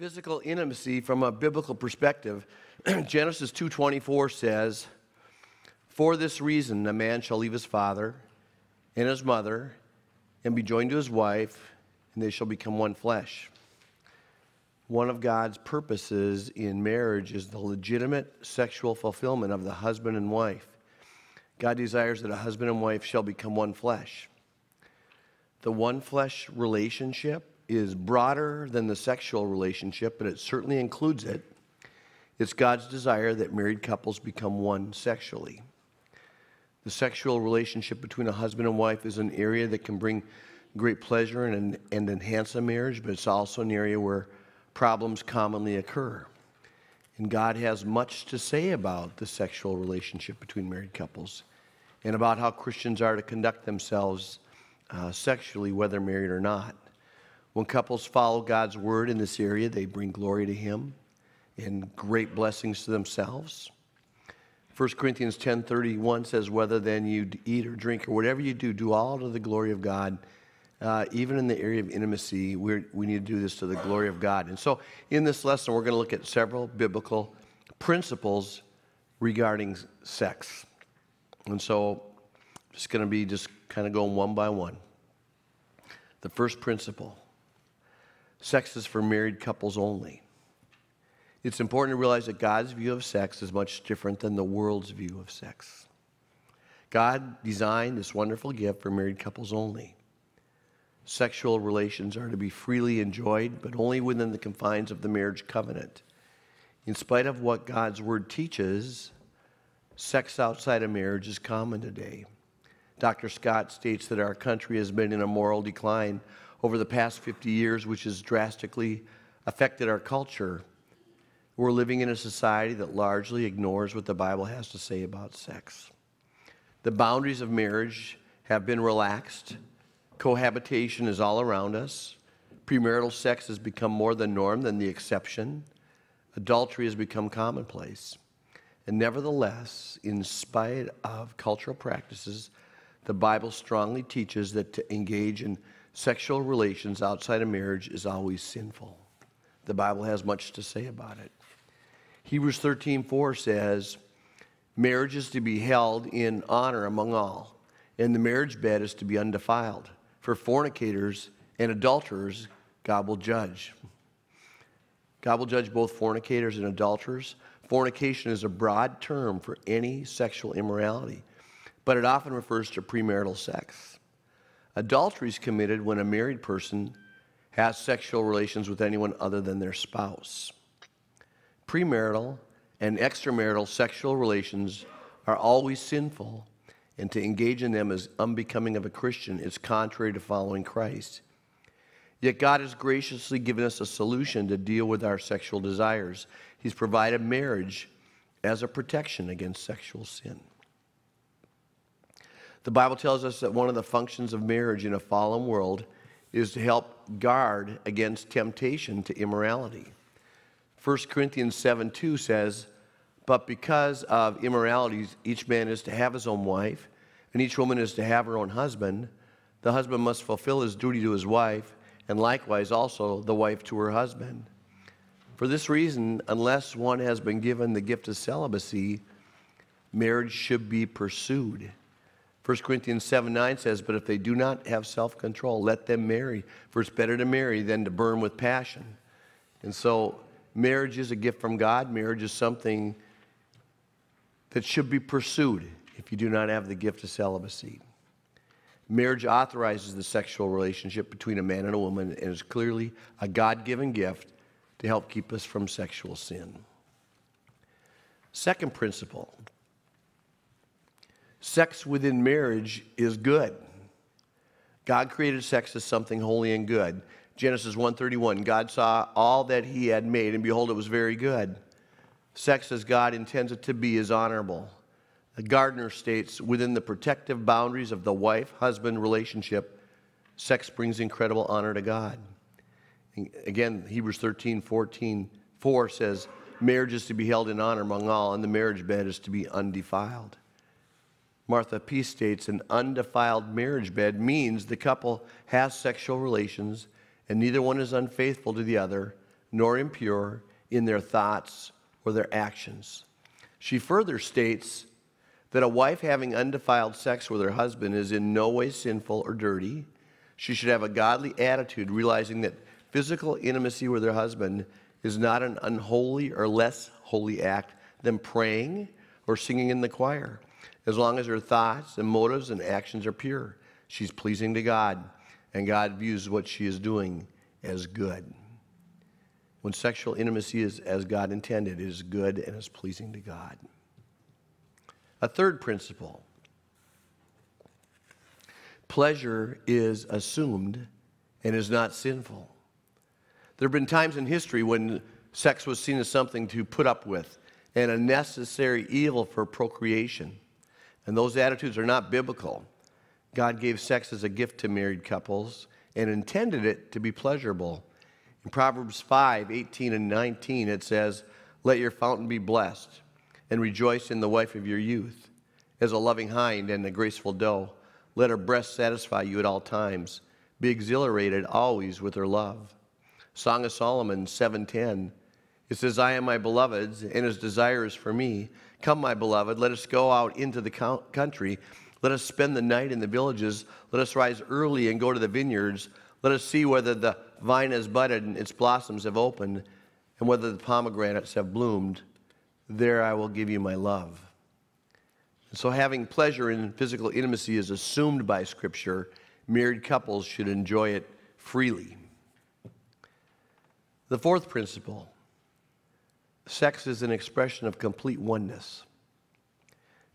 physical intimacy from a biblical perspective, Genesis 2:24 says, "For this reason a man shall leave his father and his mother and be joined to his wife, and they shall become one flesh." One of God's purposes in marriage is the legitimate sexual fulfillment of the husband and wife. God desires that a husband and wife shall become one flesh. The one flesh relationship is broader than the sexual relationship, but it certainly includes it. It's God's desire that married couples become one sexually. The sexual relationship between a husband and wife is an area that can bring great pleasure and, and enhance a marriage, but it's also an area where problems commonly occur. And God has much to say about the sexual relationship between married couples and about how Christians are to conduct themselves uh, sexually, whether married or not. When couples follow God's word in this area, they bring glory to Him and great blessings to themselves. 1 Corinthians 10:31 says, "Whether then you eat or drink or whatever you do, do all to the glory of God." Uh, even in the area of intimacy, we we need to do this to the glory of God. And so, in this lesson, we're going to look at several biblical principles regarding sex. And so, just going to be just kind of going one by one. The first principle Sex is for married couples only. It's important to realize that God's view of sex is much different than the world's view of sex. God designed this wonderful gift for married couples only. Sexual relations are to be freely enjoyed, but only within the confines of the marriage covenant. In spite of what God's word teaches, sex outside of marriage is common today. Dr. Scott states that our country has been in a moral decline over the past 50 years, which has drastically affected our culture. We're living in a society that largely ignores what the Bible has to say about sex. The boundaries of marriage have been relaxed. Cohabitation is all around us. Premarital sex has become more the norm than the exception. Adultery has become commonplace. And nevertheless, in spite of cultural practices, the Bible strongly teaches that to engage in sexual relations outside of marriage is always sinful. The Bible has much to say about it. Hebrews 13:4 says, "Marriage is to be held in honor among all, and the marriage bed is to be undefiled. For fornicators and adulterers, God will judge." God will judge both fornicators and adulterers. Fornication is a broad term for any sexual immorality, but it often refers to premarital sex. Adultery is committed when a married person has sexual relations with anyone other than their spouse. Premarital and extramarital sexual relations are always sinful, and to engage in them is unbecoming of a Christian. It's contrary to following Christ. Yet God has graciously given us a solution to deal with our sexual desires. He's provided marriage as a protection against sexual sin. The Bible tells us that one of the functions of marriage in a fallen world is to help guard against temptation to immorality. 1 Corinthians 7 2 says, But because of immoralities, each man is to have his own wife, and each woman is to have her own husband. The husband must fulfill his duty to his wife, and likewise also the wife to her husband. For this reason, unless one has been given the gift of celibacy, marriage should be pursued. 1 Corinthians 7 9 says, But if they do not have self control, let them marry, for it's better to marry than to burn with passion. And so, marriage is a gift from God. Marriage is something that should be pursued if you do not have the gift of celibacy. Marriage authorizes the sexual relationship between a man and a woman and is clearly a God given gift to help keep us from sexual sin. Second principle sex within marriage is good. God created sex as something holy and good. Genesis 1:31 God saw all that he had made and behold it was very good. Sex as God intends it to be is honorable. The Gardner states within the protective boundaries of the wife-husband relationship sex brings incredible honor to God. again Hebrews 13:14 4 says marriage is to be held in honor among all and the marriage bed is to be undefiled. Martha Peace states an undefiled marriage bed means the couple has sexual relations and neither one is unfaithful to the other nor impure in their thoughts or their actions. She further states that a wife having undefiled sex with her husband is in no way sinful or dirty. She should have a godly attitude, realizing that physical intimacy with her husband is not an unholy or less holy act than praying or singing in the choir. As long as her thoughts and motives and actions are pure, she's pleasing to God, and God views what she is doing as good. When sexual intimacy is as God intended, it is good and is pleasing to God. A third principle pleasure is assumed and is not sinful. There have been times in history when sex was seen as something to put up with and a necessary evil for procreation. And those attitudes are not biblical. God gave sex as a gift to married couples and intended it to be pleasurable. In Proverbs 5 18 and 19, it says, Let your fountain be blessed, and rejoice in the wife of your youth. As a loving hind and a graceful doe, let her breast satisfy you at all times. Be exhilarated always with her love. Song of Solomon 7:10. It says, I am my beloved's, and his desire is for me. Come, my beloved, let us go out into the country. Let us spend the night in the villages. Let us rise early and go to the vineyards. Let us see whether the vine has budded and its blossoms have opened, and whether the pomegranates have bloomed. There I will give you my love. So, having pleasure in physical intimacy is assumed by Scripture. Married couples should enjoy it freely. The fourth principle sex is an expression of complete oneness.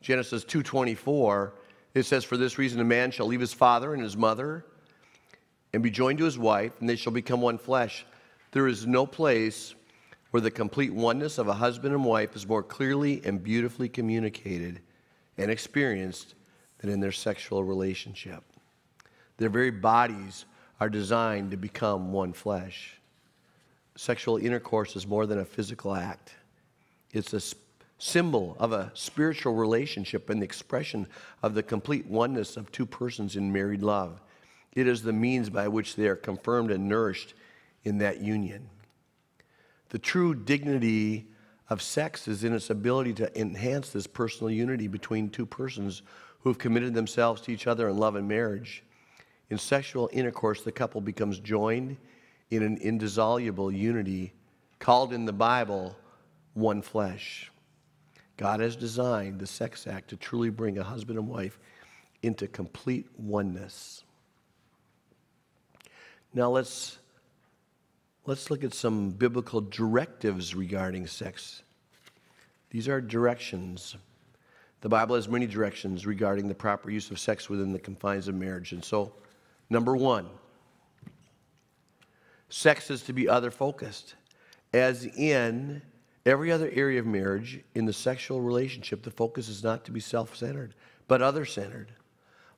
Genesis 2:24 it says for this reason a man shall leave his father and his mother and be joined to his wife, and they shall become one flesh. There is no place where the complete oneness of a husband and wife is more clearly and beautifully communicated and experienced than in their sexual relationship. Their very bodies are designed to become one flesh. Sexual intercourse is more than a physical act, it's a symbol of a spiritual relationship and the expression of the complete oneness of two persons in married love. It is the means by which they are confirmed and nourished in that union. The true dignity of sex is in its ability to enhance this personal unity between two persons who have committed themselves to each other in love and marriage. In sexual intercourse, the couple becomes joined in an indissoluble unity called in the Bible one flesh. God has designed the sex act to truly bring a husband and wife into complete oneness. Now let's let's look at some biblical directives regarding sex. These are directions. The Bible has many directions regarding the proper use of sex within the confines of marriage. And so, number 1, sex is to be other focused. As in every other area of marriage, in the sexual relationship, the focus is not to be self centered, but other centered.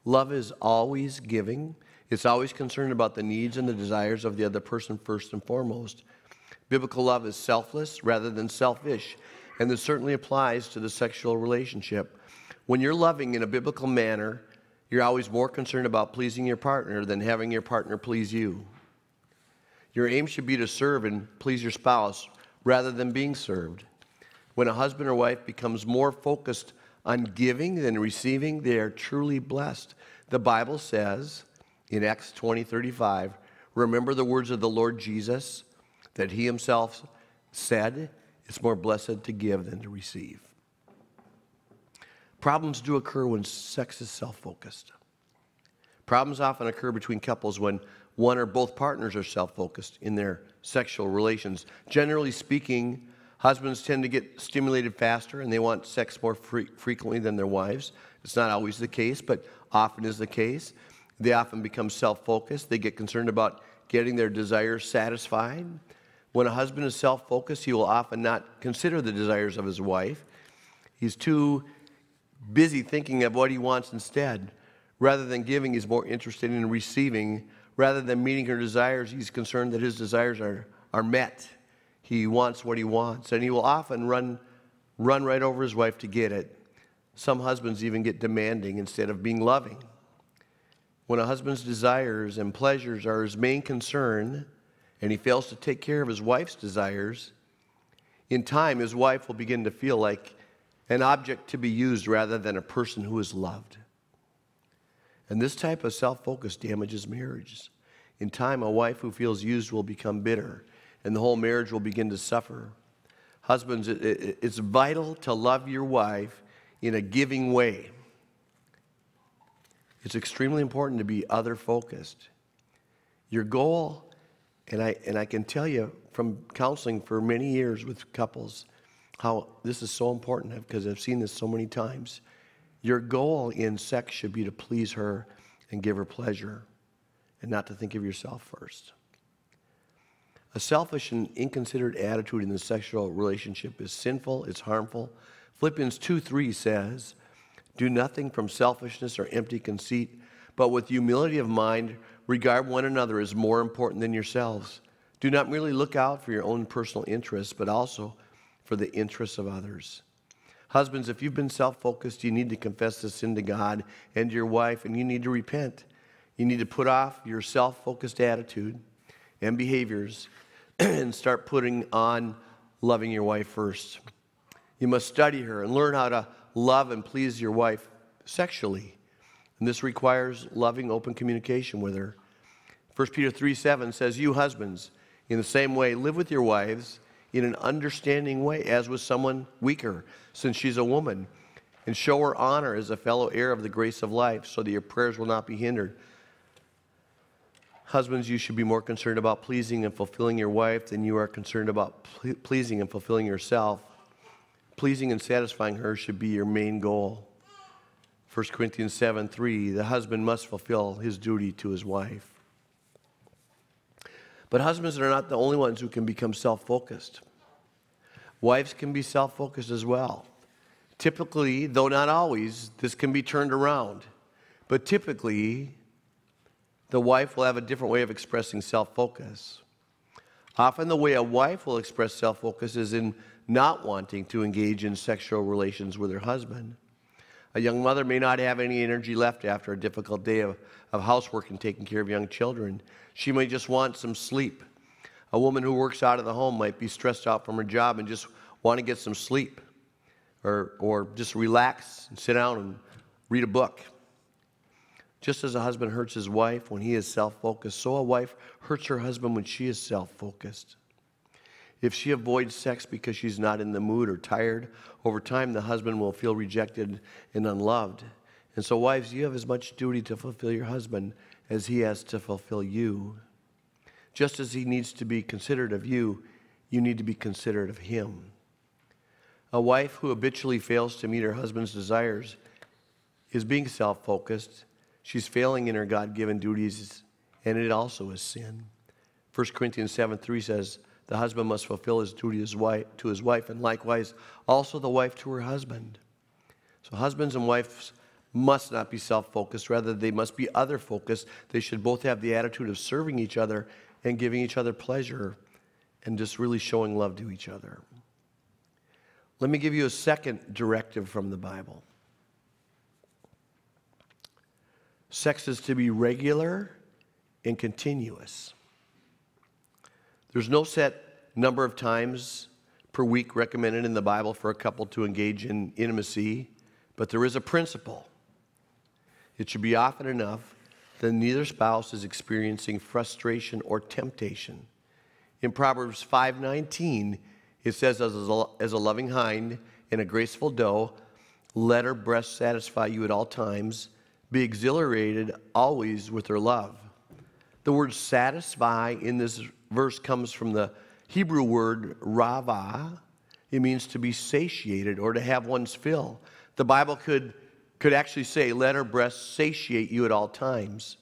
Love is always giving, it's always concerned about the needs and the desires of the other person first and foremost. Biblical love is selfless rather than selfish, and this certainly applies to the sexual relationship. When you're loving in a biblical manner, you're always more concerned about pleasing your partner than having your partner please you. Your aim should be to serve and please your spouse rather than being served. When a husband or wife becomes more focused on giving than receiving, they are truly blessed. The Bible says in Acts 20 35, remember the words of the Lord Jesus that he himself said, It's more blessed to give than to receive. Problems do occur when sex is self focused. Problems often occur between couples when one or both partners are self focused in their sexual relations. Generally speaking, husbands tend to get stimulated faster and they want sex more fre- frequently than their wives. It's not always the case, but often is the case. They often become self focused. They get concerned about getting their desires satisfied. When a husband is self focused, he will often not consider the desires of his wife. He's too busy thinking of what he wants instead. Rather than giving, he's more interested in receiving. Rather than meeting her desires, he's concerned that his desires are, are met. He wants what he wants, and he will often run, run right over his wife to get it. Some husbands even get demanding instead of being loving. When a husband's desires and pleasures are his main concern, and he fails to take care of his wife's desires, in time his wife will begin to feel like an object to be used rather than a person who is loved. And this type of self focus damages marriages. In time, a wife who feels used will become bitter, and the whole marriage will begin to suffer. Husbands, it's vital to love your wife in a giving way. It's extremely important to be other focused. Your goal, and I, and I can tell you from counseling for many years with couples, how this is so important because I've seen this so many times. Your goal in sex should be to please her and give her pleasure and not to think of yourself first. A selfish and inconsiderate attitude in the sexual relationship is sinful, it's harmful. Philippians 2 3 says, Do nothing from selfishness or empty conceit, but with humility of mind, regard one another as more important than yourselves. Do not merely look out for your own personal interests, but also for the interests of others. Husbands, if you've been self focused, you need to confess the sin to God and your wife, and you need to repent. You need to put off your self focused attitude and behaviors and start putting on loving your wife first. You must study her and learn how to love and please your wife sexually. And this requires loving, open communication with her. 1 Peter 3 7 says, You husbands, in the same way, live with your wives in an understanding way, as with someone weaker, since she's a woman, and show her honor as a fellow heir of the grace of life, so that your prayers will not be hindered. Husbands, you should be more concerned about pleasing and fulfilling your wife than you are concerned about pleasing and fulfilling yourself. Pleasing and satisfying her should be your main goal. 1 Corinthians 7 3, the husband must fulfill his duty to his wife. But husbands are not the only ones who can become self focused. Wives can be self focused as well. Typically, though not always, this can be turned around. But typically, the wife will have a different way of expressing self focus. Often, the way a wife will express self focus is in not wanting to engage in sexual relations with her husband. A young mother may not have any energy left after a difficult day of, of housework and taking care of young children. She may just want some sleep. A woman who works out of the home might be stressed out from her job and just want to get some sleep or, or just relax and sit down and read a book. Just as a husband hurts his wife when he is self focused, so a wife hurts her husband when she is self focused. If she avoids sex because she's not in the mood or tired, over time the husband will feel rejected and unloved. And so, wives, you have as much duty to fulfill your husband as he has to fulfill you. Just as he needs to be considerate of you, you need to be considerate of him. A wife who habitually fails to meet her husband's desires is being self focused She's failing in her God given duties, and it also is sin. 1 Corinthians 7 3 says, The husband must fulfill his duty to his wife, and likewise also the wife to her husband. So, husbands and wives must not be self focused, rather, they must be other focused. They should both have the attitude of serving each other and giving each other pleasure and just really showing love to each other. Let me give you a second directive from the Bible. Sex is to be regular and continuous. There's no set number of times per week recommended in the Bible for a couple to engage in intimacy, but there is a principle. It should be often enough that neither spouse is experiencing frustration or temptation. In Proverbs 5:19, it says, as a, as a loving hind and a graceful doe, let her breast satisfy you at all times be exhilarated always with her love. The word satisfy in this verse comes from the Hebrew word rava. It means to be satiated or to have one's fill. The Bible could, could actually say, let her breasts satiate you at all times.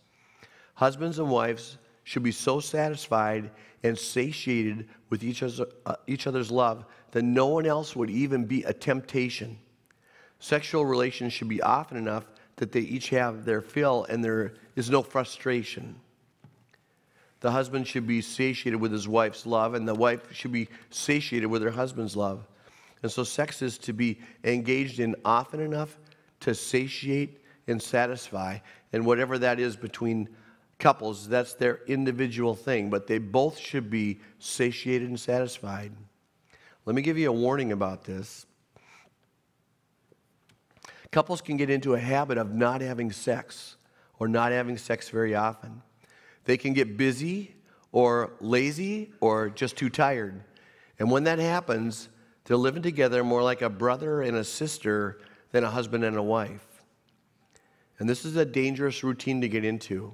Husbands and wives should be so satisfied and satiated with each other's, uh, each other's love that no one else would even be a temptation. Sexual relations should be often enough that they each have their fill and there is no frustration. The husband should be satiated with his wife's love, and the wife should be satiated with her husband's love. And so, sex is to be engaged in often enough to satiate and satisfy, and whatever that is between couples, that's their individual thing, but they both should be satiated and satisfied. Let me give you a warning about this. Couples can get into a habit of not having sex or not having sex very often. They can get busy or lazy or just too tired. And when that happens, they're living together more like a brother and a sister than a husband and a wife. And this is a dangerous routine to get into.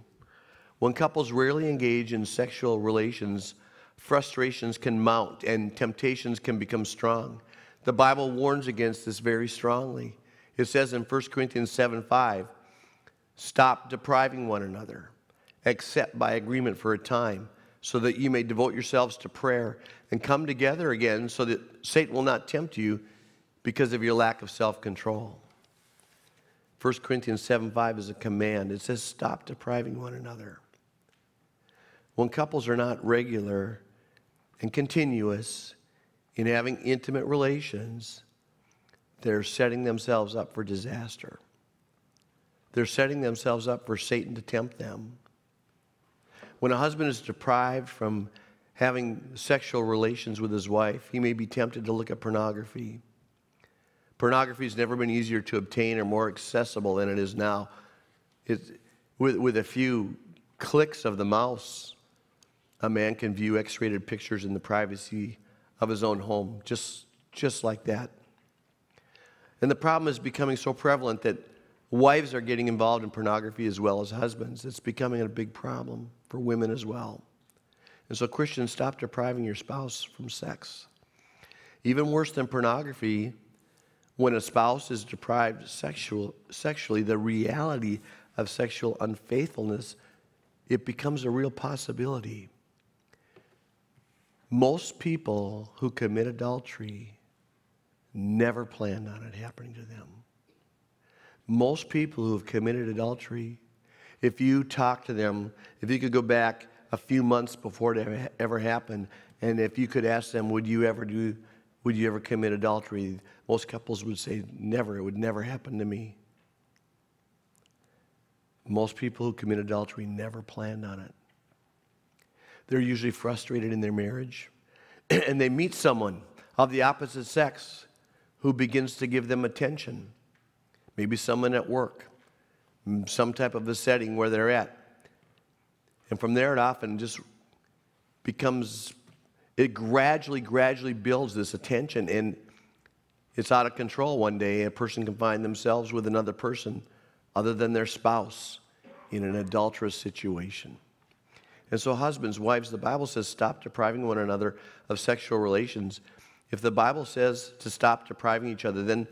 When couples rarely engage in sexual relations, frustrations can mount and temptations can become strong. The Bible warns against this very strongly. It says in 1 Corinthians 7 5, stop depriving one another, except by agreement for a time, so that you may devote yourselves to prayer and come together again, so that Satan will not tempt you because of your lack of self control. 1 Corinthians 7 5 is a command. It says, stop depriving one another. When couples are not regular and continuous in having intimate relations, they're setting themselves up for disaster. They're setting themselves up for Satan to tempt them. When a husband is deprived from having sexual relations with his wife, he may be tempted to look at pornography. Pornography has never been easier to obtain or more accessible than it is now. It, with, with a few clicks of the mouse, a man can view X rated pictures in the privacy of his own home, just, just like that. And the problem is becoming so prevalent that wives are getting involved in pornography as well as husbands. It's becoming a big problem for women as well. And so, Christians, stop depriving your spouse from sex. Even worse than pornography, when a spouse is deprived sexual, sexually, the reality of sexual unfaithfulness, it becomes a real possibility. Most people who commit adultery never planned on it happening to them. Most people who have committed adultery, if you talk to them, if you could go back a few months before it ever happened, and if you could ask them, would you ever do, would you ever commit adultery? Most couples would say, never, it would never happen to me. Most people who commit adultery never planned on it. They're usually frustrated in their marriage, and they meet someone of the opposite sex who begins to give them attention. Maybe someone at work, some type of a setting where they're at. And from there, it often just becomes, it gradually, gradually builds this attention, and it's out of control one day. A person can find themselves with another person other than their spouse in an adulterous situation. And so, husbands, wives, the Bible says, stop depriving one another of sexual relations if the Bible says to stop depriving each other, then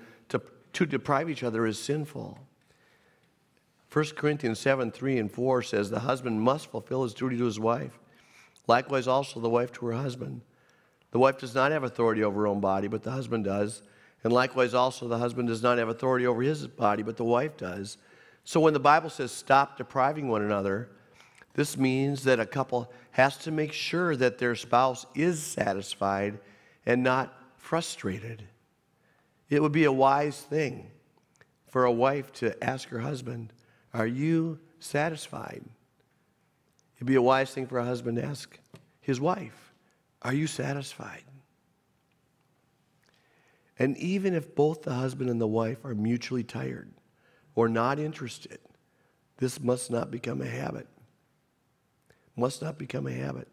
to deprive each other is sinful. 1 Corinthians 7 3 and 4 says the husband must fulfill his duty to his wife. Likewise, also the wife to her husband. The wife does not have authority over her own body, but the husband does. And likewise, also the husband does not have authority over his body, but the wife does. So when the Bible says stop depriving one another, this means that a couple has to make sure that their spouse is satisfied and not frustrated. It would be a wise thing for a wife to ask her husband, Are you satisfied? It'd be a wise thing for a husband to ask his wife, Are you satisfied? And even if both the husband and the wife are mutually tired or not interested, this must not become a habit. Must not become a habit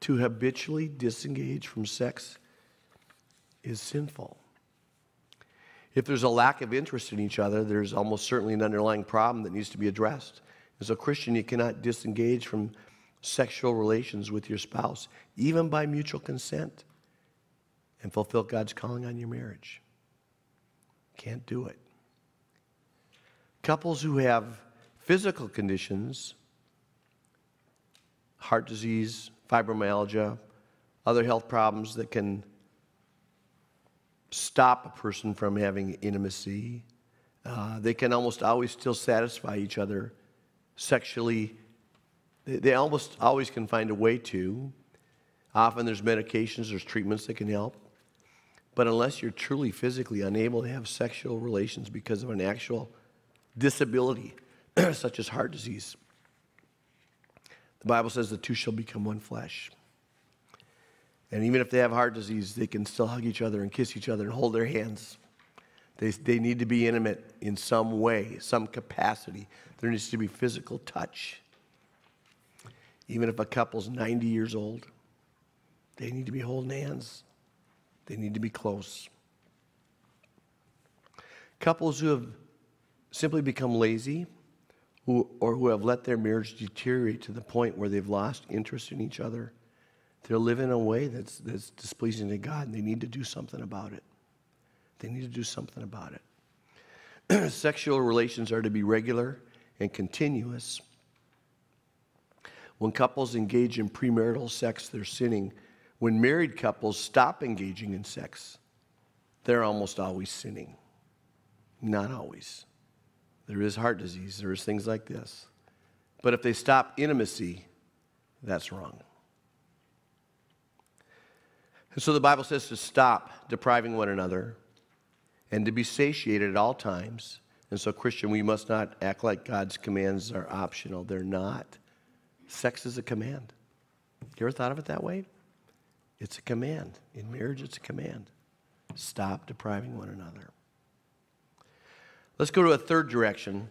to habitually disengage from sex is sinful. If there's a lack of interest in each other, there's almost certainly an underlying problem that needs to be addressed. As a Christian, you cannot disengage from sexual relations with your spouse, even by mutual consent, and fulfill God's calling on your marriage. Can't do it. Couples who have physical conditions, heart disease, fibromyalgia, other health problems that can stop a person from having intimacy. Uh, they can almost always still satisfy each other sexually. They, they almost always can find a way to. Often there's medications, there's treatments that can help. But unless you're truly physically unable to have sexual relations because of an actual disability, such as heart disease, The Bible says the two shall become one flesh. And even if they have heart disease, they can still hug each other and kiss each other and hold their hands. They, they need to be intimate in some way, some capacity. There needs to be physical touch. Even if a couple's 90 years old, they need to be holding hands. They need to be close. Couples who have simply become lazy who, or who have let their marriage deteriorate to the point where they've lost interest in each other, they're living in a way that's, that's displeasing to God and they need to do something about it. They need to do something about it. Sexual relations are to be regular and continuous. When couples engage in premarital sex, they're sinning. When married couples stop engaging in sex, they're almost always sinning. Not always. There is heart disease, there is things like this. But if they stop intimacy, that's wrong. And so the Bible says to stop depriving one another and to be satiated at all times. And so, Christian, we must not act like God's commands are optional. They're not. Sex is a command. You ever thought of it that way? It's a command. In marriage, it's a command. Stop depriving one another. Let's go to a third direction.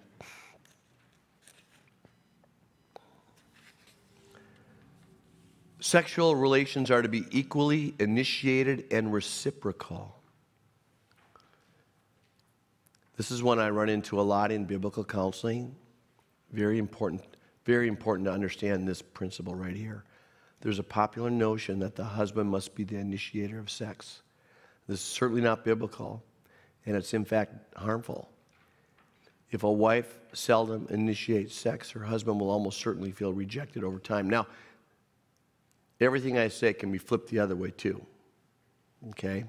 Sexual relations are to be equally initiated and reciprocal. This is one I run into a lot in biblical counseling. Very important, very important to understand this principle right here. There's a popular notion that the husband must be the initiator of sex. This is certainly not biblical, and it's in fact harmful. If a wife seldom initiates sex, her husband will almost certainly feel rejected over time. Now, everything I say can be flipped the other way too. Okay?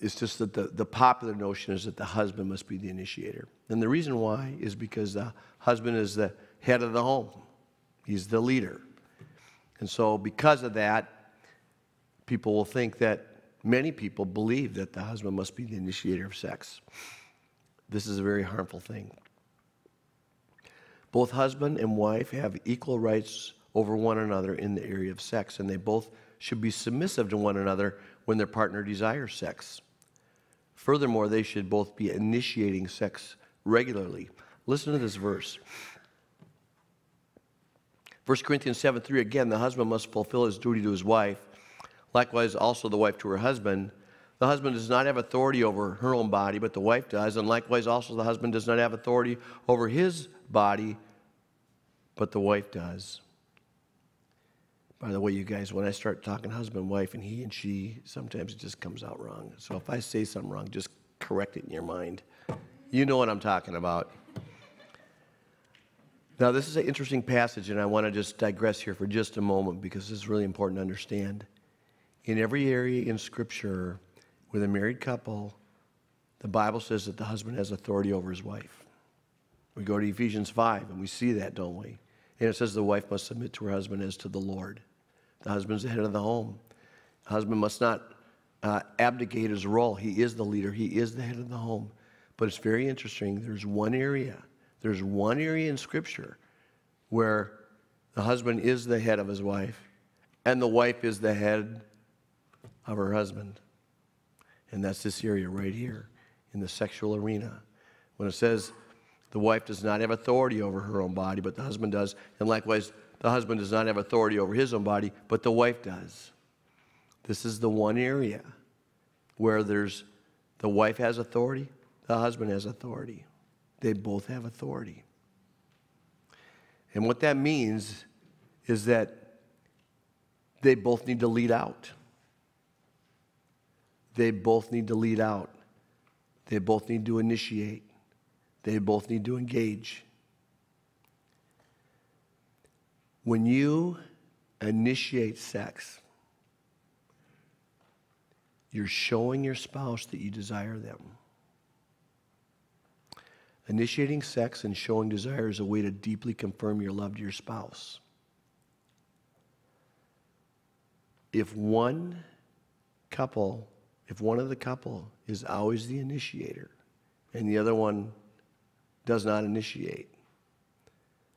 It's just that the, the popular notion is that the husband must be the initiator. And the reason why is because the husband is the head of the home, he's the leader. And so, because of that, people will think that Many people believe that the husband must be the initiator of sex. This is a very harmful thing. Both husband and wife have equal rights over one another in the area of sex, and they both should be submissive to one another when their partner desires sex. Furthermore, they should both be initiating sex regularly. Listen to this verse. 1 Corinthians 7 3 again, the husband must fulfill his duty to his wife Likewise, also the wife to her husband. The husband does not have authority over her own body, but the wife does. And likewise, also the husband does not have authority over his body, but the wife does. By the way, you guys, when I start talking husband, wife, and he and she, sometimes it just comes out wrong. So if I say something wrong, just correct it in your mind. You know what I'm talking about. Now, this is an interesting passage, and I want to just digress here for just a moment because this is really important to understand in every area in Scripture with a married couple, the Bible says that the husband has authority over his wife. We go to Ephesians 5 and we see that, don't we? And it says the wife must submit to her husband as to the Lord. The husband's the head of the home. The husband must not uh, abdicate his role. He is the leader, he is the head of the home. But it's very interesting. There's one area, there's one area in Scripture where the husband is the head of his wife and the wife is the head of her husband. And that's this area right here in the sexual arena. When it says the wife does not have authority over her own body, but the husband does, and likewise, the husband does not have authority over his own body, but the wife does. This is the one area where there's the wife has authority, the husband has authority. They both have authority. And what that means is that they both need to lead out. They both need to lead out. They both need to initiate. They both need to engage. When you initiate sex, you're showing your spouse that you desire them. Initiating sex and showing desire is a way to deeply confirm your love to your spouse. If one couple if one of the couple is always the initiator and the other one does not initiate,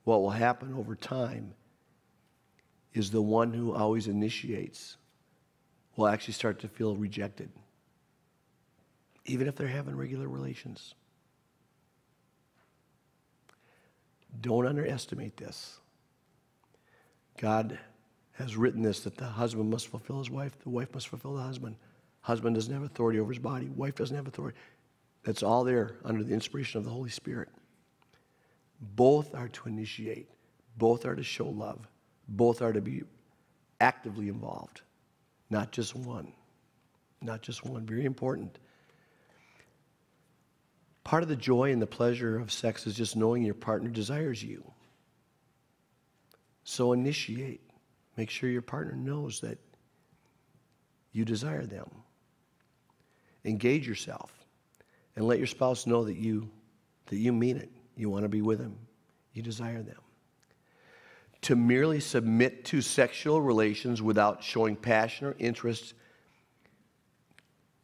what will happen over time is the one who always initiates will actually start to feel rejected, even if they're having regular relations. Don't underestimate this. God has written this that the husband must fulfill his wife, the wife must fulfill the husband. Husband doesn't have authority over his body, wife doesn't have authority. That's all there under the inspiration of the Holy Spirit. Both are to initiate, both are to show love, both are to be actively involved, not just one. Not just one. Very important. Part of the joy and the pleasure of sex is just knowing your partner desires you. So initiate. Make sure your partner knows that you desire them. Engage yourself and let your spouse know that you that you mean it. You want to be with them. You desire them. To merely submit to sexual relations without showing passion or interest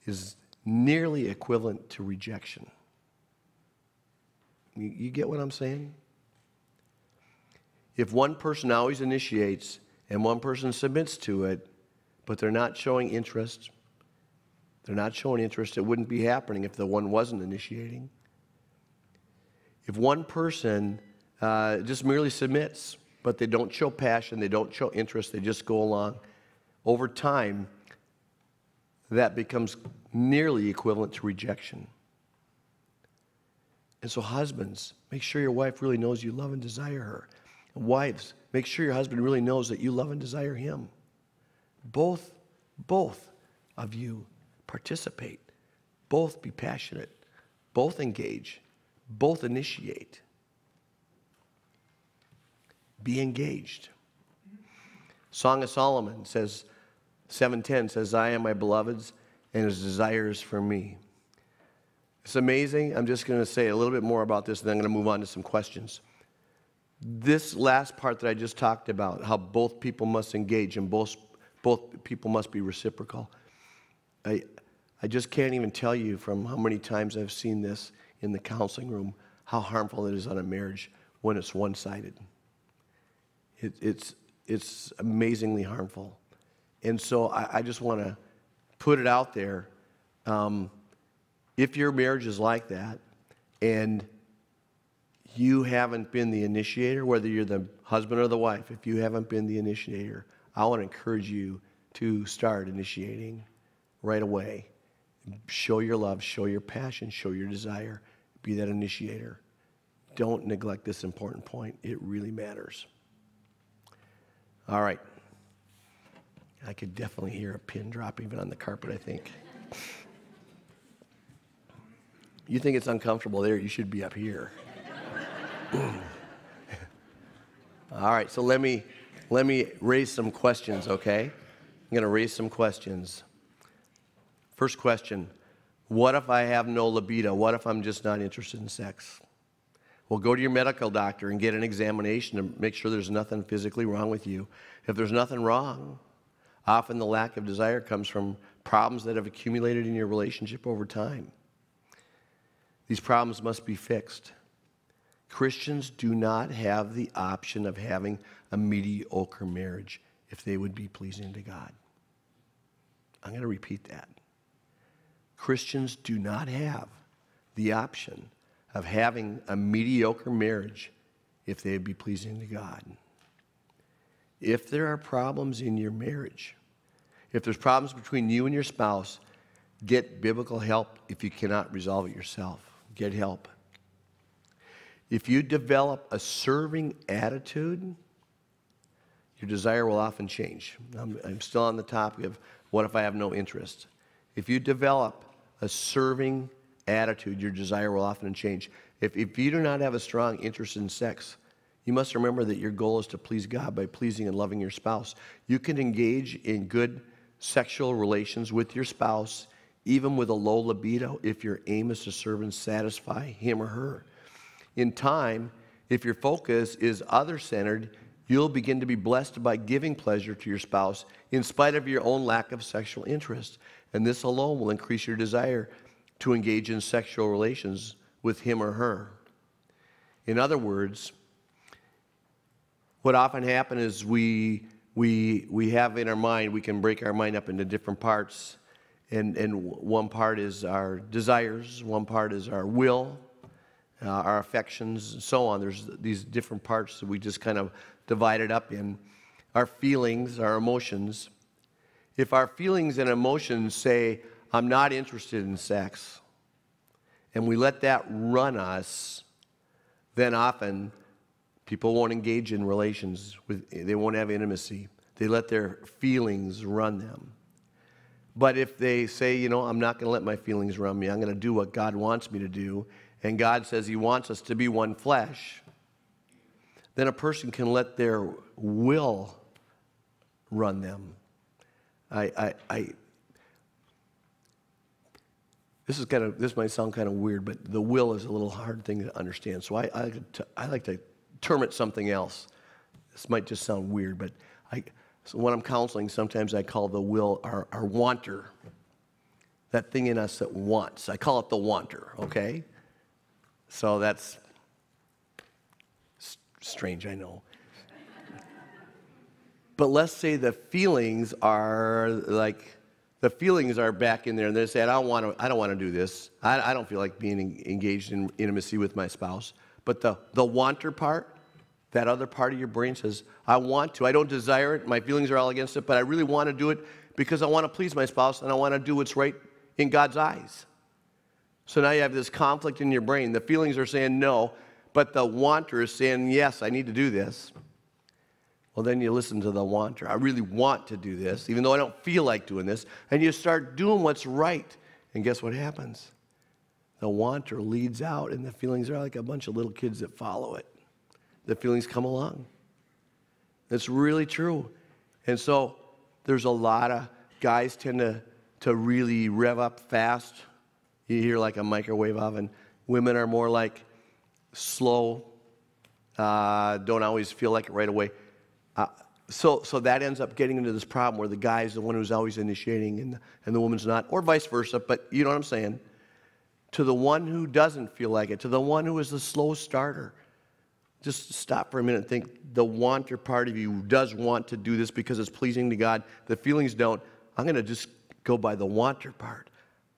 is nearly equivalent to rejection. You, you get what I'm saying? If one person always initiates and one person submits to it, but they're not showing interest, they're not showing interest, it wouldn't be happening if the one wasn't initiating. If one person uh, just merely submits, but they don't show passion, they don't show interest, they just go along, over time, that becomes nearly equivalent to rejection. And so, husbands, make sure your wife really knows you love and desire her. And wives, make sure your husband really knows that you love and desire him. Both, both of you participate. Both be passionate. Both engage. Both initiate. Be engaged. Song of Solomon says, 710 says, I am my beloved's, and his desires for me. It's amazing. I'm just going to say a little bit more about this, and then I'm going to move on to some questions. This last part that I just talked about, how both people must engage and both, both people must be reciprocal, I, I just can't even tell you from how many times I've seen this in the counseling room how harmful it is on a marriage when it's one sided. It, it's, it's amazingly harmful. And so I, I just want to put it out there. Um, if your marriage is like that and you haven't been the initiator, whether you're the husband or the wife, if you haven't been the initiator, I want to encourage you to start initiating right away. Show your love, show your passion, show your desire. Be that initiator. Don't neglect this important point. It really matters. All right. I could definitely hear a pin drop even on the carpet, I think. You think it's uncomfortable there, you should be up here. All right, so let me let me raise some questions, okay? I'm going to raise some questions. First question, what if I have no libido? What if I'm just not interested in sex? Well, go to your medical doctor and get an examination to make sure there's nothing physically wrong with you. If there's nothing wrong, often the lack of desire comes from problems that have accumulated in your relationship over time. These problems must be fixed. Christians do not have the option of having a mediocre marriage if they would be pleasing to God. I'm going to repeat that. Christians do not have the option of having a mediocre marriage if they would be pleasing to God. If there are problems in your marriage, if there's problems between you and your spouse, get biblical help if you cannot resolve it yourself get help. If you develop a serving attitude, your desire will often change. I'm, I'm, still on the topic of what if I have no interest? If you develop a serving attitude, your desire will often change. If, if you do not have a strong interest in sex, you must remember that your goal is to please God by pleasing and loving your spouse. You can engage in good sexual relations with your spouse even with a low libido, if your aim is to serve and satisfy him or her. In time, if your focus is other centered, you'll begin to be blessed by giving pleasure to your spouse in spite of your own lack of sexual interest. And this alone will increase your desire to engage in sexual relations with him or her. In other words, what often happens is we, we, we have in our mind, we can break our mind up into different parts. And, and one part is our desires, one part is our will, uh, our affections, and so on. There's these different parts that we just kind of divided up in. Our feelings, our emotions. If our feelings and emotions say, I'm not interested in sex, and we let that run us, then often people won't engage in relations with they won't have intimacy. They let their feelings run them. But if they say you know i'm not going to let my feelings run me. I'm going to do what god wants me to do and god says he wants us to be one flesh then a person can let their will run them i i, I this is kind of this might sound kind of weird but the will is a little hard thing to understand so i, I, I like to term it something else. This might just sound weird, but I, so when I'm counseling, sometimes I call the will our, our wanter. That thing in us that wants. I call it the wanter, okay? So that's strange, I know. But let's say the feelings are like, the feelings are back in there and they say, I don't want to, I don't want to do this. I, I don't feel like being engaged in intimacy with my spouse. But the, the wanter part, that other part of your brain says, I want to. I don't desire it. My feelings are all against it, but I really want to do it because I want to please my spouse and I want to do what's right in God's eyes. So now you have this conflict in your brain. The feelings are saying no, but the wanter is saying, yes, I need to do this. Well, then you listen to the wanter. I really want to do this, even though I don't feel like doing this. And you start doing what's right. And guess what happens? the wanter leads out, and the feelings are like a bunch of little kids that follow it. The feelings come along. It's really true. And so there's a lot of guys tend to, to really rev up fast. You hear like a microwave oven. Women are more like slow, uh, don't always feel like it right away. Uh, so, so that ends up getting into this problem where the guy is the one who's always initiating and, and the woman's not, or vice versa, but you know what I'm saying to the one who doesn't feel like it, to the one who is the slow starter. Just stop for a minute and think the wanter part of you does want to do this because it's pleasing to God. The feelings don't. I'm going to just go by the wanter part.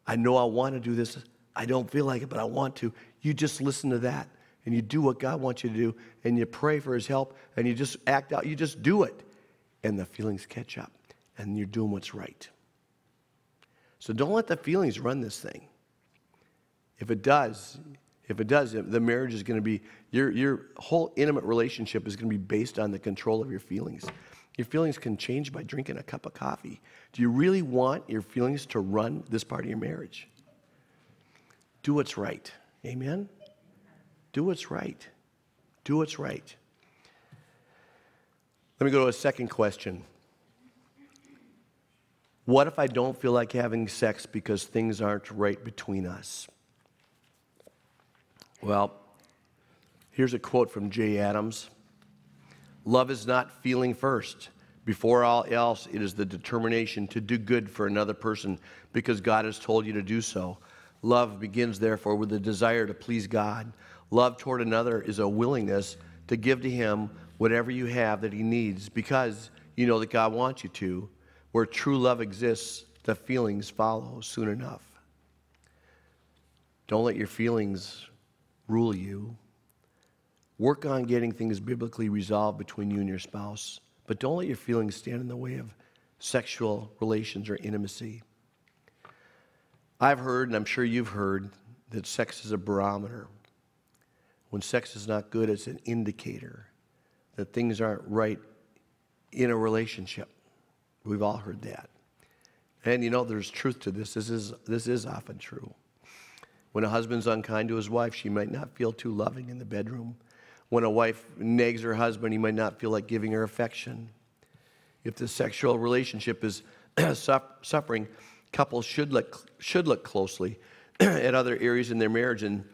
I know I want to do this. I don't feel like it, but I want to. You just listen to that and you do what God wants you to do and you pray for His help and you just act out. You just do it. And the feelings catch up and you're doing what's right. So don't let the feelings run this thing. If it does, if it does, the marriage is going to be, your, your whole intimate relationship is going to be based on the control of your feelings. Your feelings can change by drinking a cup of coffee. Do you really want your feelings to run this part of your marriage? Do what's right. Amen? Do what's right. Do what's right. Let me go to a second question. What if I don't feel like having sex because things aren't right between us? Well, here's a quote from Jay Adams Love is not feeling first. Before all else, it is the determination to do good for another person because God has told you to do so. Love begins, therefore, with the desire to please God. Love toward another is a willingness to give to Him whatever you have that He needs because you know that God wants you to. Where true love exists, the feelings follow soon enough. Don't let your feelings rule you. Work on getting things biblically resolved between you and your spouse, but don't let your feelings stand in the way of sexual relations or intimacy. I've heard, and I'm sure you've heard, that sex is a barometer. When sex is not good, it's an indicator that things aren't right in a relationship. We've all heard that. And you know, there's truth to this. This is, this is often true. When a husband's unkind to his wife, she might not feel too loving in the bedroom. When a wife nags her husband, he might not feel like giving her affection. If the sexual relationship is suffering, couples should look, should look closely at other areas in their marriage and,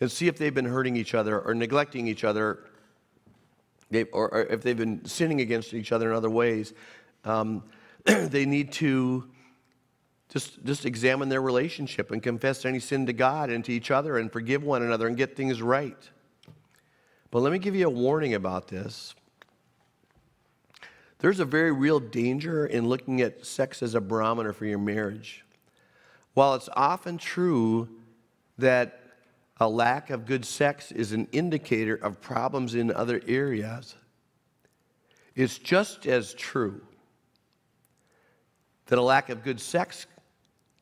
and see if they've been hurting each other or neglecting each other, or, or, if they've been sinning against each other in other ways. Um, they need to just, just examine their relationship and confess any sin to God and to each other and forgive one another and get things right. But let me give you a warning about this. There's a very real danger in looking at sex as a barometer for your marriage. While it's often true that a lack of good sex is an indicator of problems in other areas, it's just as true that a lack of good sex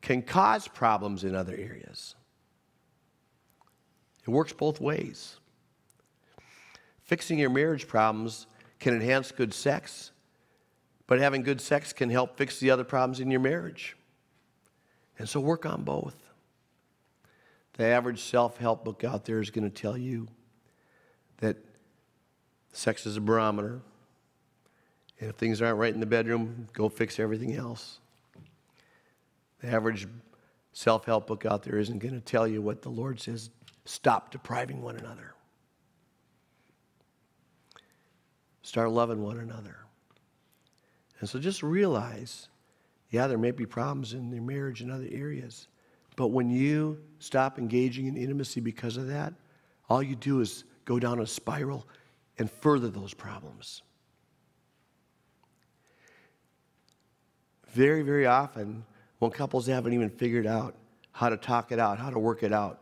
can cause problems in other areas. It works both ways. Fixing your marriage problems can enhance good sex, but having good sex can help fix the other problems in your marriage. And so work on both. The average self help book out there is going to tell you that sex is a barometer. And if things aren't right in the bedroom, go fix everything else. The average self help book out there isn't going to tell you what the Lord says stop depriving one another, start loving one another. And so just realize yeah, there may be problems in your marriage and other areas. But when you stop engaging in intimacy because of that, all you do is go down a spiral and further those problems. Very, very often, when couples haven't even figured out how to talk it out, how to work it out,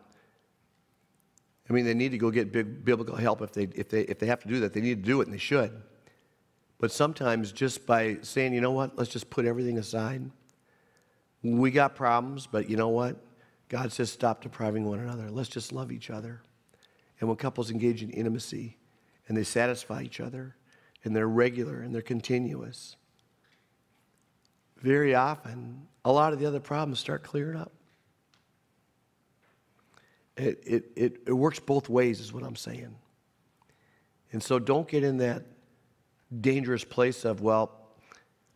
I mean, they need to go get big biblical help if they, if, they, if they have to do that. They need to do it, and they should. But sometimes, just by saying, you know what, let's just put everything aside. We got problems, but you know what? God says, stop depriving one another. Let's just love each other. And when couples engage in intimacy and they satisfy each other and they're regular and they're continuous, very often, a lot of the other problems start clearing up. It, it, it, it works both ways, is what I'm saying. And so don't get in that dangerous place of, well,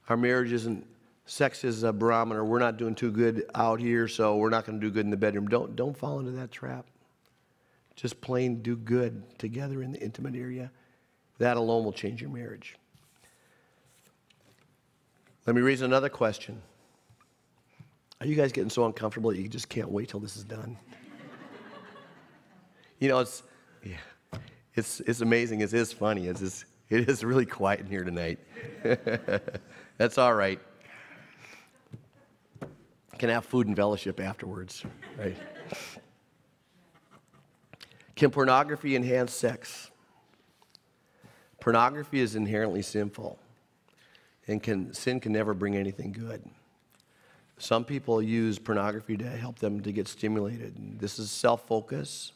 our marriage isn't, sex is a barometer. We're not doing too good out here, so we're not going to do good in the bedroom. Don't, don't fall into that trap. Just plain do good together in the intimate area. That alone will change your marriage. Let me raise another question. Are you guys getting so uncomfortable that you just can't wait till this is done? you know, it's yeah, it's it's amazing. It is funny. It's just, it is really quiet in here tonight. That's all right. Can have food and fellowship afterwards, right? Can pornography enhance sex? Pornography is inherently sinful and can, sin can never bring anything good. Some people use pornography to help them to get stimulated. This is self focus.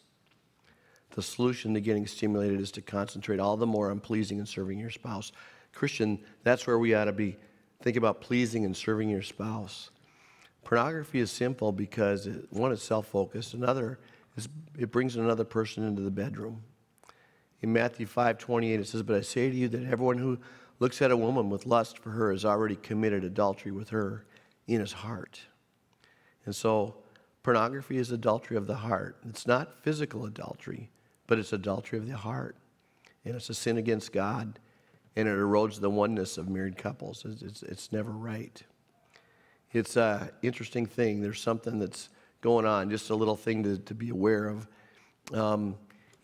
The solution to getting stimulated is to concentrate all the more on pleasing and serving your spouse. Christian, that's where we ought to be. Think about pleasing and serving your spouse. Pornography is simple because it, one, it's self focused. Another is it brings another person into the bedroom. In Matthew 5 28, it says, But I say to you that everyone who looks at a woman with lust for her has already committed adultery with her in his heart. And so, pornography is adultery of the heart. It's not physical adultery, but it's adultery of the heart. And it's a sin against God, and it erodes the oneness of married couples. It's, it's, it's never right. It's an interesting thing. There's something that's going on, just a little thing to, to be aware of. Um,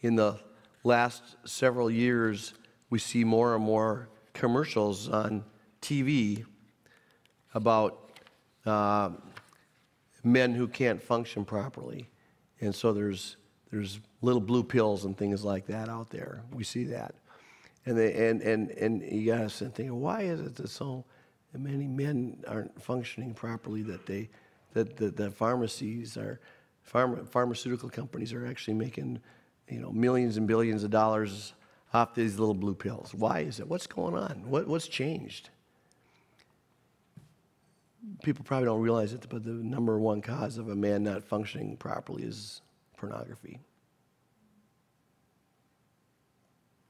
in the last several years, we see more and more commercials on TV about uh, men who can't function properly. And so there's, there's little blue pills and things like that out there. We see that. And, they, and, and, and you got to think, why is it that so many men aren't functioning properly that they, that the, the pharmacies are, pharma, pharmaceutical companies are actually making, you know, millions and billions of dollars off these little blue pills. Why is it? What's going on? What, what's changed? People probably don't realize it, but the number one cause of a man not functioning properly is pornography.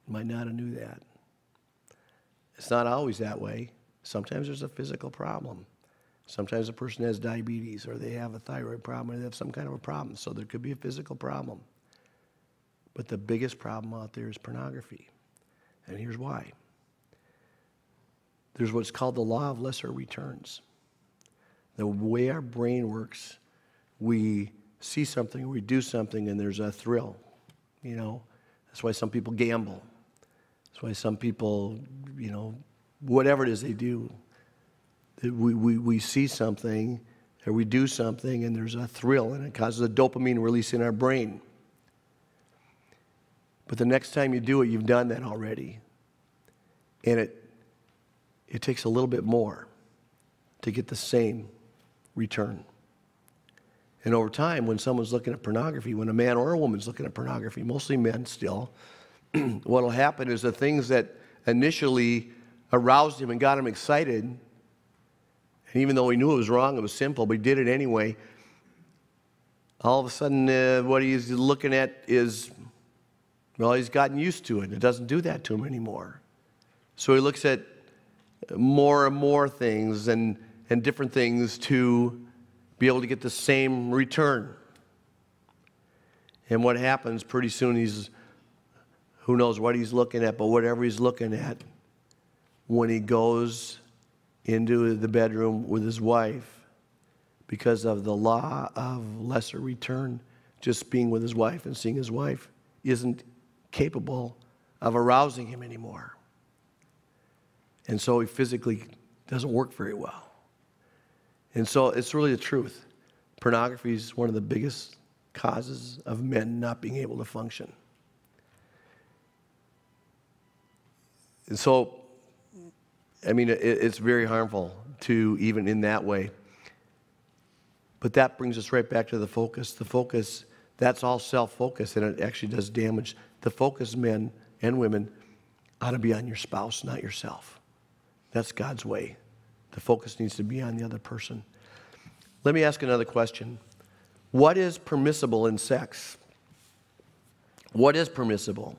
Might not have knew that. It's not always that way. Sometimes there's a physical problem. Sometimes a person has diabetes or they have a thyroid problem or they have some kind of a problem. So there could be a physical problem. But the biggest problem out there is pornography. And here's why there's what's called the law of lesser returns. The way our brain works, we see something, we do something, and there's a thrill. You know, that's why some people gamble. That's why some people, you know, whatever it is they do. We, we, we see something or we do something and there's a thrill and it causes a dopamine release in our brain. But the next time you do it, you've done that already. And it, it takes a little bit more to get the same return. And over time, when someone's looking at pornography, when a man or a woman's looking at pornography, mostly men still, what will happen is the things that initially aroused him and got him excited, and even though he knew it was wrong, it was simple, but he did it anyway, all of a sudden, uh, what he's looking at is, well, he's gotten used to it. It doesn't do that to him anymore. So he looks at more and more things and, and different things to be able to get the same return. And what happens pretty soon, he's, who knows what he's looking at, but whatever he's looking at, when he goes into the bedroom with his wife, because of the law of lesser return, just being with his wife and seeing his wife isn't capable of arousing him anymore. And so he physically doesn't work very well. And so it's really the truth. Pornography is one of the biggest causes of men not being able to function. And so, I mean, it, it's very harmful to even in that way. But that brings us right back to the focus. The focus, that's all self focus, and it actually does damage. The focus, men and women, ought to be on your spouse, not yourself. That's God's way. The focus needs to be on the other person. Let me ask another question What is permissible in sex? What is permissible?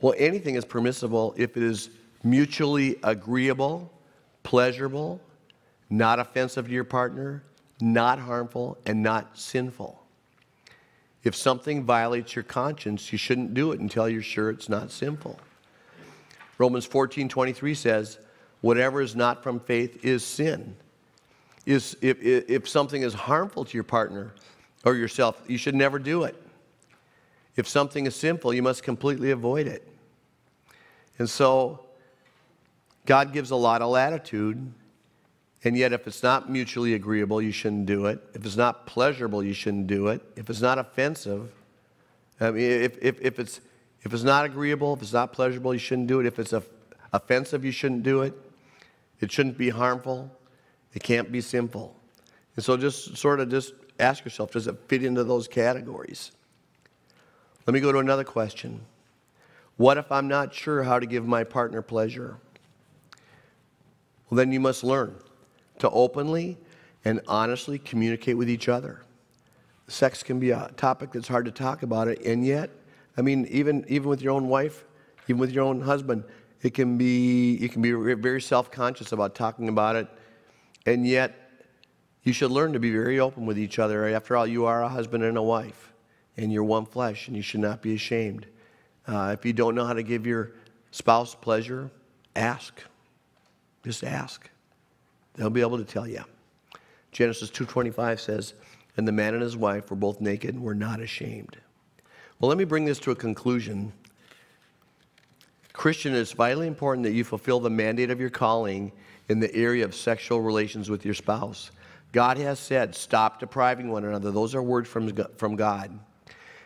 Well, anything is permissible if it is mutually agreeable, pleasurable, not offensive to your partner, not harmful, and not sinful. If something violates your conscience, you shouldn't do it until you're sure it's not sinful. Romans 14 23 says, Whatever is not from faith is sin. Is if, if something is harmful to your partner or yourself, you should never do it. If something is sinful, you must completely avoid it. And so, God gives a lot of latitude, and yet, if it's not mutually agreeable, you shouldn't do it. If it's not pleasurable, you shouldn't do it. If it's not offensive, I mean, if, if, if, it's, if it's not agreeable, if it's not pleasurable, you shouldn't do it. If it's offensive, you shouldn't do it. It shouldn't be harmful. It can't be sinful. And so just sort of just ask yourself, does it fit into those categories? Let me go to another question. What if I'm not sure how to give my partner pleasure? Well, then you must learn to openly and honestly communicate with each other. Sex can be a topic that's hard to talk about it, and yet, I mean, even even with your own wife, even with your own husband, it can be, you can be very self conscious about talking about it, and yet you should learn to be very open with each other. After all, you are a husband and a wife, and you're one flesh, and you should not be ashamed. Uh, if you don't know how to give your spouse pleasure, ask. Just ask. They'll be able to tell you. Genesis 2:25 says, "And the man and his wife were both naked and were not ashamed." Well, let me bring this to a conclusion Christian, it's vitally important that you fulfill the mandate of your calling in the area of sexual relations with your spouse. God has said, stop depriving one another. Those are words from, from God.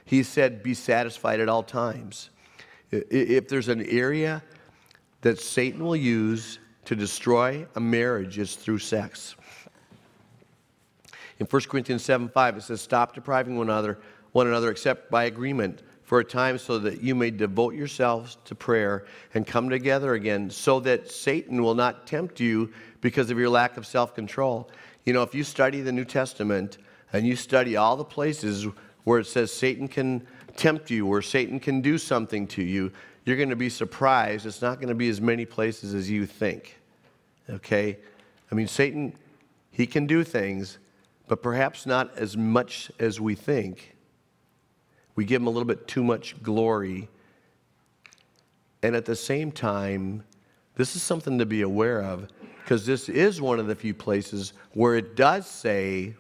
He said, be satisfied at all times. If there's an area that Satan will use to destroy a marriage, is through sex. In 1 Corinthians 7 5, it says, Stop depriving one another, one another except by agreement for a time so that you may devote yourselves to prayer and come together again so that Satan will not tempt you because of your lack of self control. You know, if you study the New Testament and you study all the places where it says Satan can tempt you, where Satan can do something to you, you're going to be surprised. It's not going to be as many places as you think. Okay? I mean, Satan, he can do things, but perhaps not as much as we think. We give him a little bit too much glory. And at the same time, this is something to be aware of because this is one of the few places where it does say,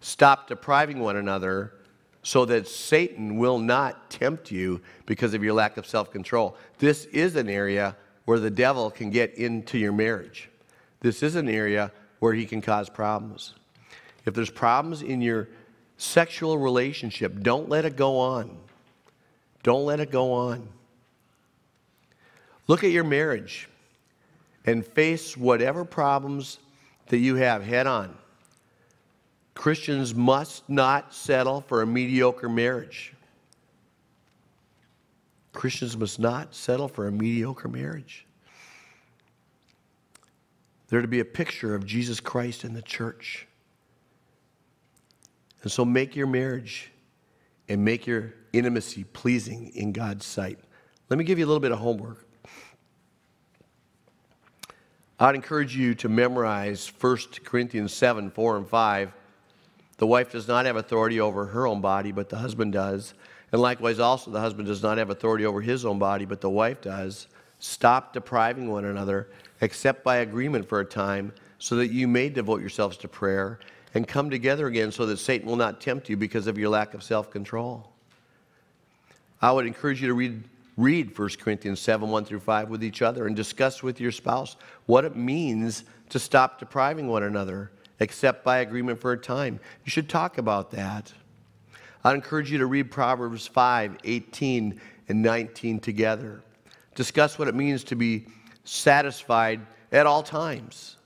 stop depriving one another so that Satan will not tempt you because of your lack of self control. This is an area where the devil can get into your marriage. This is an area where he can cause problems. If there's problems in your sexual relationship, don't let it go on. Don't let it go on. Look at your marriage and face whatever problems that you have head on. Christians must not settle for a mediocre marriage. Christians must not settle for a mediocre marriage. They're to be a picture of Jesus Christ in the church. And so make your marriage and make your intimacy pleasing in God's sight. Let me give you a little bit of homework. I'd encourage you to memorize 1 Corinthians 7 4 and 5. The wife does not have authority over her own body, but the husband does. And likewise, also, the husband does not have authority over his own body, but the wife does. Stop depriving one another, except by agreement for a time, so that you may devote yourselves to prayer and come together again so that Satan will not tempt you because of your lack of self control. I would encourage you to read read 1 Corinthians 7 1 through 5 with each other and discuss with your spouse what it means to stop depriving one another, except by agreement for a time. You should talk about that. I'd encourage you to read Proverbs 5 18 and 19 together. Discuss what it means to be satisfied at all times.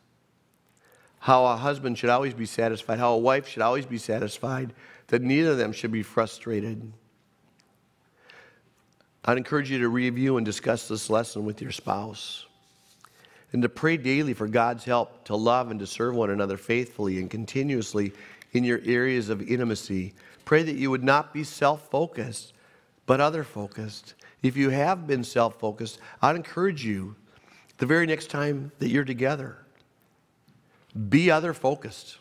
How a husband should always be satisfied, how a wife should always be satisfied, that neither of them should be frustrated. I'd encourage you to review and discuss this lesson with your spouse and to pray daily for God's help to love and to serve one another faithfully and continuously in your areas of intimacy. Pray that you would not be self focused, but other focused. If you have been self focused, I'd encourage you the very next time that you're together, be other focused.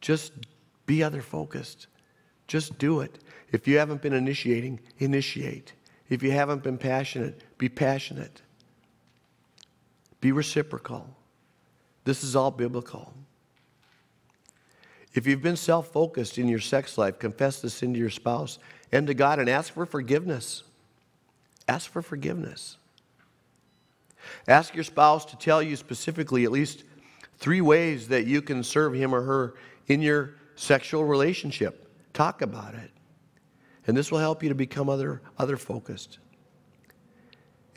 Just be other focused. Just do it. If you haven't been initiating, initiate. If you haven't been passionate, be passionate. Be reciprocal. This is all biblical. If you've been self focused in your sex life, confess this into your spouse and to God and ask for forgiveness. Ask for forgiveness. Ask your spouse to tell you specifically at least three ways that you can serve him or her in your sexual relationship. Talk about it. And this will help you to become other, other focused.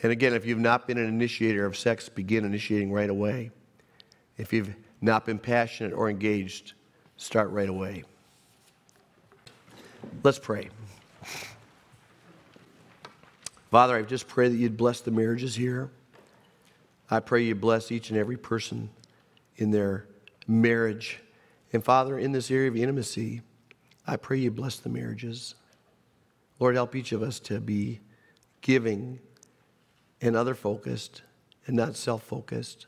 And again, if you've not been an initiator of sex, begin initiating right away. If you've not been passionate or engaged, start right away. Let's pray. Father, I just pray that you'd bless the marriages here. I pray you bless each and every person in their marriage. And Father, in this area of intimacy, I pray you bless the marriages. Lord, help each of us to be giving and other focused and not self focused.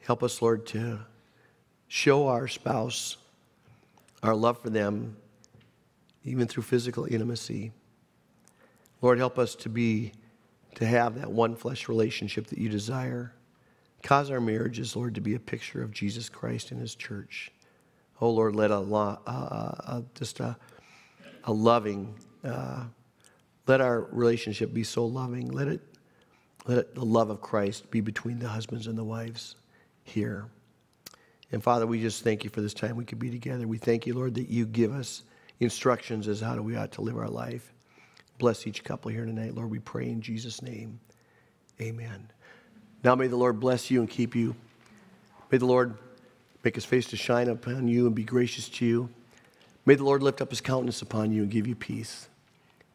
Help us, Lord, to show our spouse our love for them, even through physical intimacy. Lord, help us to be, to have that one flesh relationship that you desire. Cause our marriages, Lord, to be a picture of Jesus Christ and his church. Oh, Lord, let a, uh, uh, just a, a loving, uh, let our relationship be so loving. Let it, let it, the love of Christ be between the husbands and the wives here. And Father, we just thank you for this time we could be together. We thank you, Lord, that you give us instructions as how do we ought to live our life. Bless each couple here tonight, Lord. We pray in Jesus' name. Amen. Now may the Lord bless you and keep you. May the Lord make his face to shine upon you and be gracious to you. May the Lord lift up his countenance upon you and give you peace.